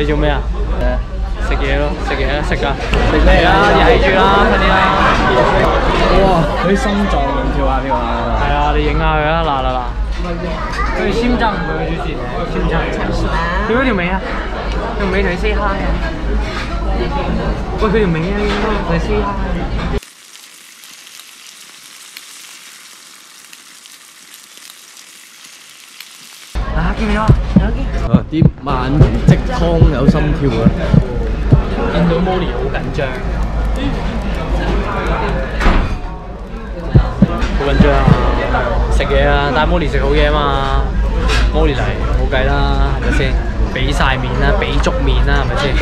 你做咩啊？食嘢咯，食嘢啦，食噶，食咩啊？曳住啦，快啲啦！哇，佢心臟咁跳下跳下。係啊，你影下佢啊！嗱嗱嗱，佢心臟唔會出事，心臟。佢嗰條尾啊，條尾同你 say hi 啊！喂，佢條尾啊，同你 say hi 啲萬人即湯有心跳啊！見到 Molly 好緊張，好緊張啊！食嘢啊，帶 Molly 食好嘢啊嘛，Molly 嚟冇計啦，係咪先？俾晒面啦，俾足面啦，係咪先？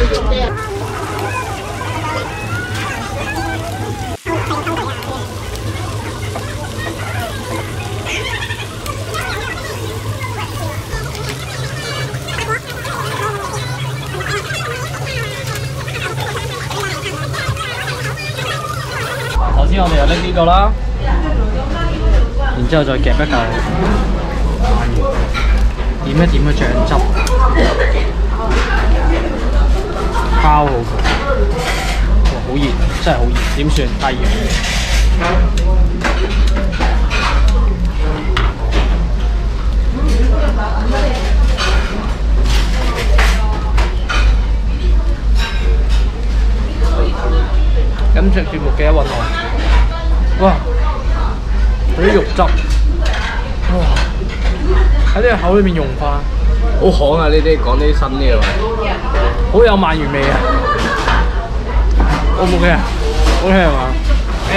頭先我哋又拎呢個啦，然之後再夾一嚿鰻魚，點一點嘅醬汁，烤好佢。哇，好熱，真係好熱，點算？太熱。咁食節目記得揾我。哇！嗰啲肉汁，哇！喺呢個口裏面融化，好行啊！呢啲講啲新啲嘅話，好有鰻魚味啊！O 唔 OK 啊？OK 係嘛？誒、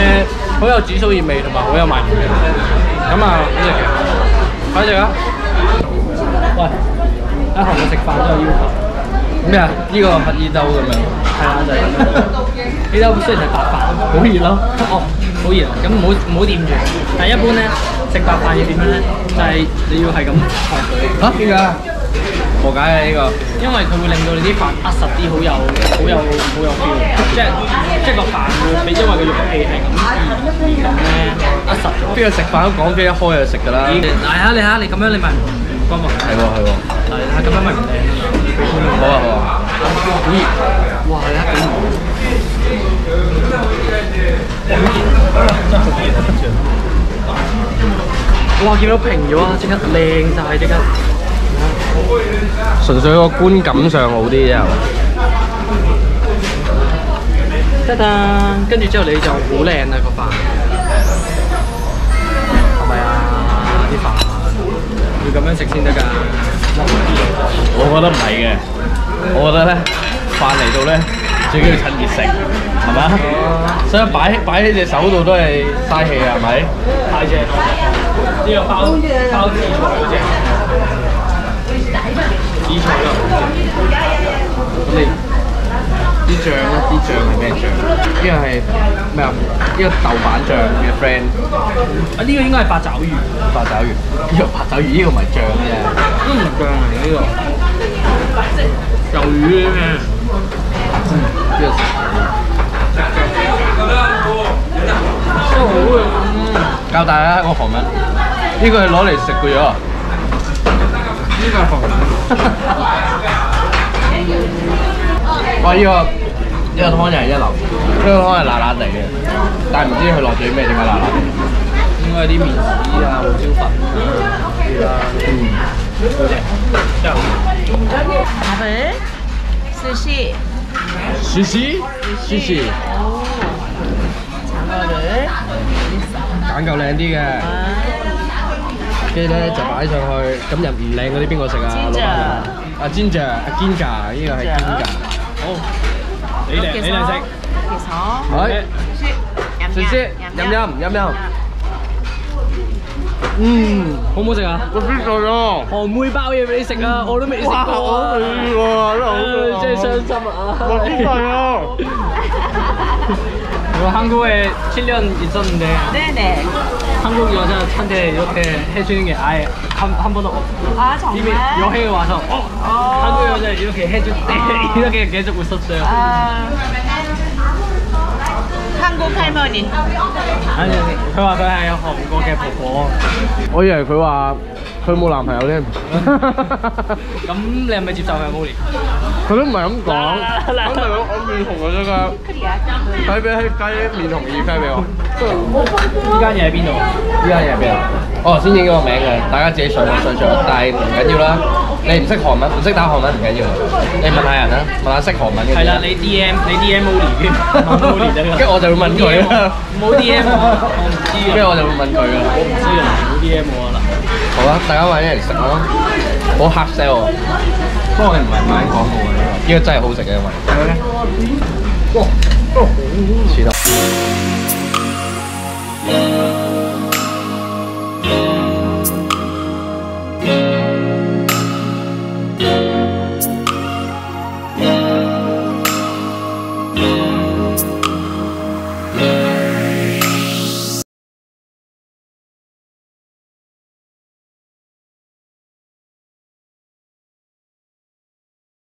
好有紫蘇葉味同埋好有鰻魚味。咁啊，好食嘅，快食啊！喂，喺韓國食飯都有要求。咩啊？呢個乞衣兜咁樣，係啊，就係咁樣。呢兜雖然係白飯，好熱咯。哦，好熱啊！咁唔好唔好掂住。但係一般咧食白飯要點樣咧？就係、你要係咁。嚇點解啊？何解啊？呢個因為佢會令到你啲飯握實啲，好有好有好有 feel。即係即係個飯會俾，因為個肉氣係咁咁咧握實咗。邊個食飯都講機一開就食㗎啦。咦嗱下你下你咁樣你咪唔均勻。係喎係喎，係啊，咁樣咪唔靚啊嘛。好啊好啊。好熱！哇，你睇幾哇！見到平咗啊，即刻靚晒，即刻。純粹個觀感上好啲啫，係嘛？得得，跟住之後你就好靚啦個飯，係咪啊？啲飯要咁樣食先得㗎。我覺得唔係嘅，我覺得咧飯嚟到咧最緊要趁熱食，係嘛？所以擺擺喺隻手度都係嘥氣啊，係咪？太正啦！呢個包包紫菜嗰只，紫菜啦。咁你啲醬咧？啲醬係咩醬？呢個係咩啊？呢個豆瓣醬嘅 friend 啊，呢個應該係八爪魚，八爪魚，呢個八爪魚呢個唔係醬嘅啫。都唔係醬嚟嘅呢個。魷魚咩？呢個都好嘅。教大家一個韓文，呢個係攞嚟食嘅嘢。呢個係韓文。哇！呢、個呢、個湯又係一流，呢、個湯係辣辣地嘅，但係唔知佢落咗啲咩，點解辣辣地？應該係啲麵豉啊、胡椒粉啊啲啦。嗯，好正。之後麻粉，寿司，試試試試，長肉女，揀嚿靚啲嘅，跟住咧就擺上去，咁又唔靚嗰啲邊個食啊？老闆啊，阿 Ginger，阿 Ginger，呢個係 Ginger。好，你嚟你嚟食。其實係，壽司，試試，飲飲飲飲。Ừ, không mua gì à? Con biết rồi đó. Họ mua bao nhiêu đi sạch à? Ô đó mẹ sạch cô. Ừ, chơi sơn xong ạ. Con biết rồi đó. 저 한국에 7년 있었는데 네네 한국 여자 찬데 이렇게 해주는 게 아예 한, 한 번도 없고 아 정말? 이미 여행 와서 어, 어. 한국 여자 이렇게 해줄 때 어. 이렇게 계속 웃었어요 아. 한국 할머니.佢话佢系韩国嘅婆婆。我以为佢话佢冇男朋友添。咁你系咪接受佢啊 Molly？佢都唔系咁讲，咁咪我我面红咗㗎。睇俾鸡面红耳鸡俾我。 呢間嘢喺邊度？依家嘢喺邊啊？哦，先影咗個名嘅，大家自己上網 search 但係唔緊要啦。你唔識韓文，唔識打韓文唔緊要，你問下人啦，問下識韓文嘅。係啦，你 D M 你 D M Molly。跟住我就會問佢啦。冇 D M 我 我唔知啊。跟住我就會問佢啊。我唔知啊，冇 D M 我啦。好啦，大家揾一嚟食啦，好 hard sell 喎。不過我哋唔係買廣告嘅，呢個真係好食嘅，因為。哇！